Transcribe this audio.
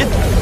it?